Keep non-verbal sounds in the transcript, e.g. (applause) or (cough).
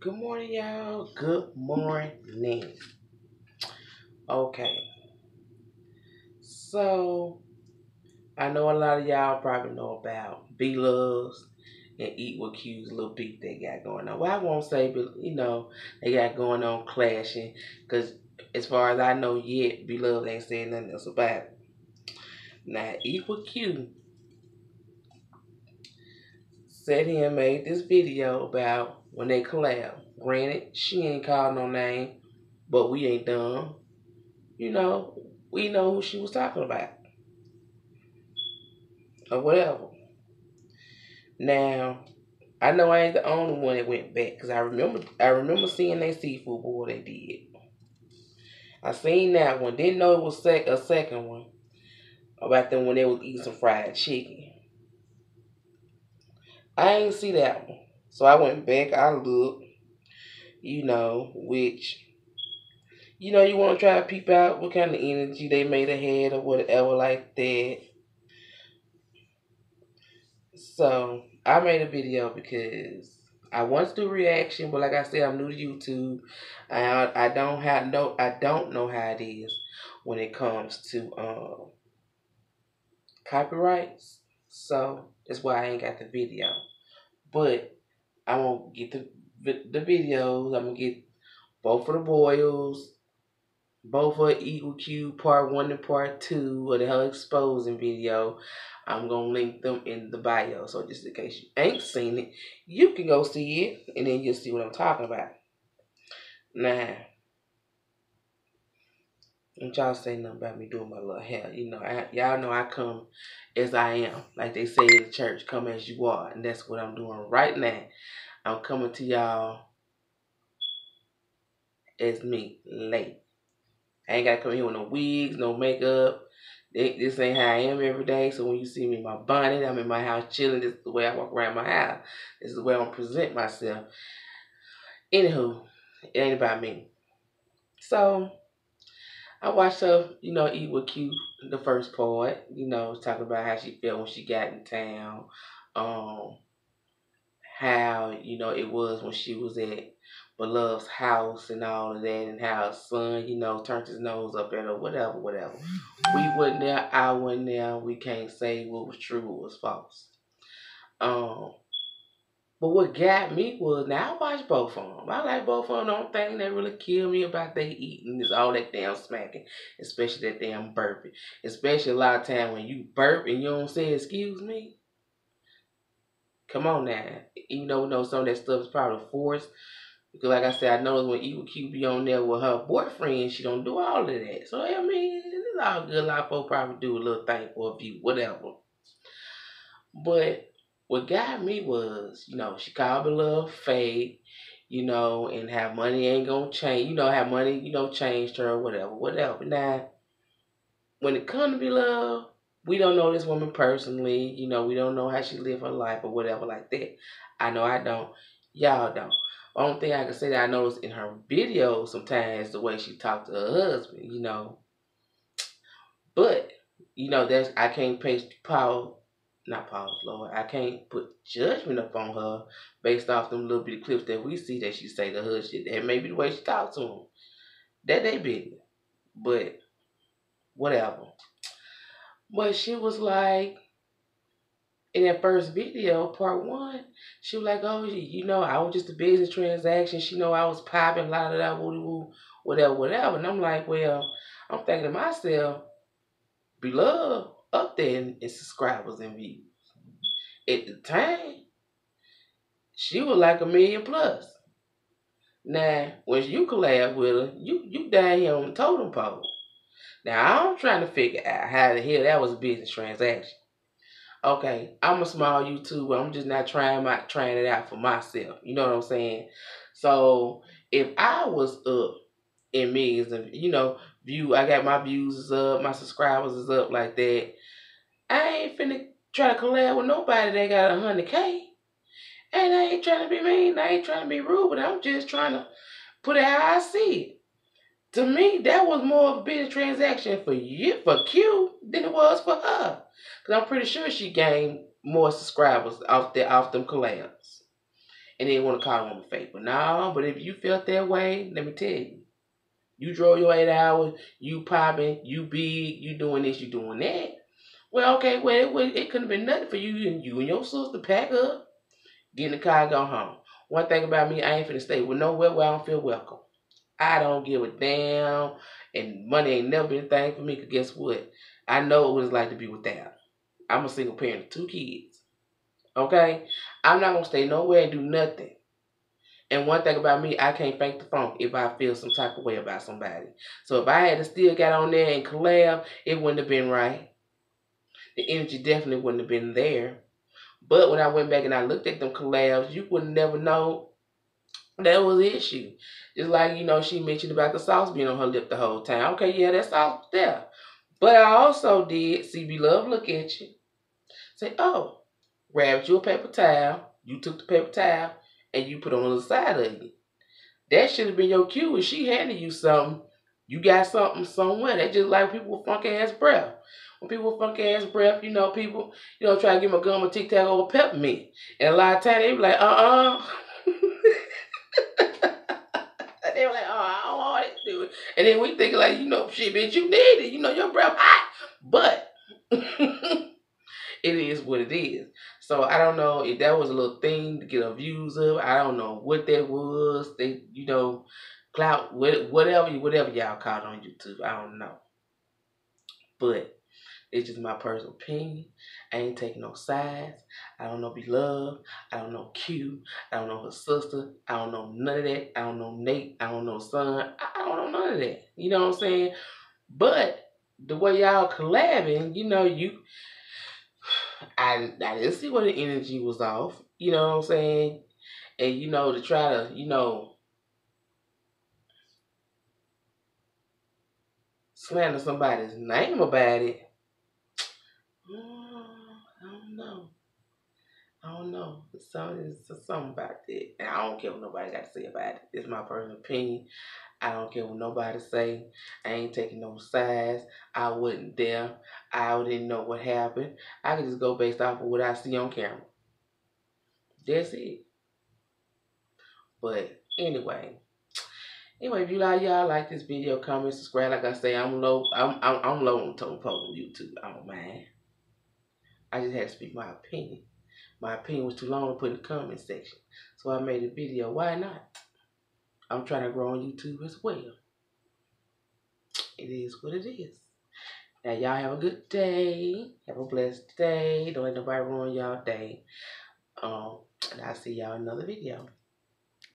Good morning, y'all. Good morning. Okay. So, I know a lot of y'all probably know about B Loves and Eat with Que's little beat they got going on. Well, I won't say, but you know, they got going on clashing. Because as far as I know yet, B Loves ain't saying nothing else about it. Now, Eat with Que and made this video about when they collab. Granted, she ain't called no name, but we ain't dumb. You know, we know who she was talking about. Or whatever. Now, I know I ain't the only one that went back because I remember I remember seeing that seafood bowl they did. I seen that one. Didn't know it was sec a second one about them when they was eating some fried chicken. I ain't see that one. So I went back, I looked, you know, which, you know, you want to try to peep out what kind of energy they made ahead or whatever like that. So I made a video because I want to do reaction, but like I said, I'm new to YouTube. I I don't have no I don't know how it is when it comes to um copyrights. So that's why I ain't got the video. But I'm gonna get the the videos. I'm gonna get both of the boils, both of Eat with Que part one and part two of the hell exposing video. I'm gonna link them in the bio. So just in case you ain't seen it, you can go see it and then you'll see what I'm talking about. Now, don't y'all say nothing about me doing my little hair. You know, y'all know I come as I am. Like they say in the church, come as you are. And that's what I'm doing right now. I'm coming to y'all as me, late. I ain't got to come here with no wigs, no makeup. This ain't how I am every day. So when you see me in my bonnet, I'm in my house chilling. This is the way I walk around my house. This is the way I'm present myself. Anywho, it ain't about me. So I watched her, you know, eat with Que the first part, you know, talking about how she felt when she got in town. Um how, you know, it was when she was at Beloved's house and all of that and how her son, you know, turned his nose up at her, whatever, whatever. We wasn't there, I wasn't there, we can't say what was true, what was false. Um but what got me was now I watch both of them. I like both of them. The only thing that really killed me about they eating is all that damn smacking, especially that damn burping. Especially a lot of time when you burp and you don't say excuse me. Come on now. Even though we know some of that stuff is probably forced. Because like I said, I know when Evil Q be on there with her boyfriend, she don't do all of that. So I mean, it's all good. A lot of folks probably do a little thing for a view, whatever. But what got me was, you know, she called me a little fake, you know, and how money ain't gonna change, you know, how money, you know, changed her whatever, whatever. Now, when it comes to be love, we don't know this woman personally, you know, we don't know how she live her life or whatever like that. I know I don't. Y'all don't. Only thing I can say that I noticed in her videos sometimes the way she talked to her husband, you know. But, you know, that's I can't pay Paul not pause, Lord. I can't put judgment up on her based off them little bitty clips that we see that she say to her shit. That may be the way she talk to him. That they business. But whatever. But she was like, in that first video, part one, she was like, oh, you know, I was just a business transaction. She know I was popping, la da da, woo woo, whatever, whatever. And I'm like, well, I'm thinking to myself, beloved up there in, in subscribers and views. At the time, she was like a million plus. Now, when you collab with her, you you down here on the totem pole. Now, I'm trying to figure out how the hell that was a business transaction. Okay, I'm a small YouTuber. I'm just not trying my trying it out for myself. You know what I'm saying? So if I was up in millions of you know view, I got my views is up, my subscribers is up like that. I ain't finna try to collab with nobody that got a hundred K. And I ain't trying to be mean, I ain't trying to be rude, but I'm just trying to put it how I see it. To me, that was more of a business transaction for you, for Q, than it was for her. Cause I'm pretty sure she gained more subscribers off the off them collabs. and then want to call them a fake. But no, but if you felt that way, let me tell you, you drove your eight hours, you popping, you big, you doing this, you doing that. Well, okay, well, it, it couldn't have been nothing for you and you and your sister pack up, get in the car, go home. One thing about me, I ain't finna stay with nowhere where I don't feel welcome. I don't give a damn, and money ain't never been a thing for me. Cause guess what? I know what it's like to be without. I'm a single parent of two kids. Okay, I'm not gonna stay nowhere and do nothing. And one thing about me, I can't fake the funk if I feel some type of way about somebody. So if I had to still got on there and collab, it wouldn't have been right. The energy definitely wouldn't have been there. But when I went back and I looked at them collabs, you would never know that was the issue. Just like, you know, she mentioned about the sauce being on her lip the whole time. Okay, yeah, that sauce there. But I also did see love look at you. Say, oh, grabbed you a paper towel. You took the paper towel and you put on the side of you. That should have been your cue. If she handed you something, you got something somewhere. That's just like people with funky ass breath. When people with funky ass breath, you know, people, you know, try to give them a gum or tic tac or peppermint. And a lot of times they be like, uh uh (laughs) they were like, oh, I don't want it. And then we think like, you know, shit, bitch, you need it. You know, your breath hot. But (laughs) it is what it is. So I don't know if that was a little thing to get a views of. I don't know what that was. They, you know, clout, whatever, whatever y'all caught on YouTube. I don't know. But it's just my personal opinion. I ain't taking no sides. I don't know Beloved. I don't know Q. I don't know her sister. I don't know none of that. I don't know Nate. I don't know Son. I don't know none of that. You know what I'm saying? But the way y'all collabing, you know, you I I didn't see where the energy was off. You know what I'm saying? And you know, to try to, you know, slander somebody's name about it (sighs) I don't know. I don't know. It's something something about that. And I don't care what nobody got to say about it. It's my personal opinion. I don't care what nobody say. I ain't taking no sides. I wasn't there. I didn't know what happened. I can just go based off of what I see on camera. That's it. But anyway. Anyway, if you like y'all like this video, comment, subscribe. Like I say, I'm low. I'm I'm, I'm low on Tone on YouTube. I don't mind. I just had to speak my opinion. My opinion was too long to put in the comment section. So I made a video. Why not? I'm trying to grow on YouTube as well. It is what it is. Now y'all have a good day. Have a blessed day. Don't let nobody ruin y'all day. Um, and I'll see y'all in another video.